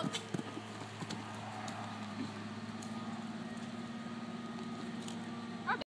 up.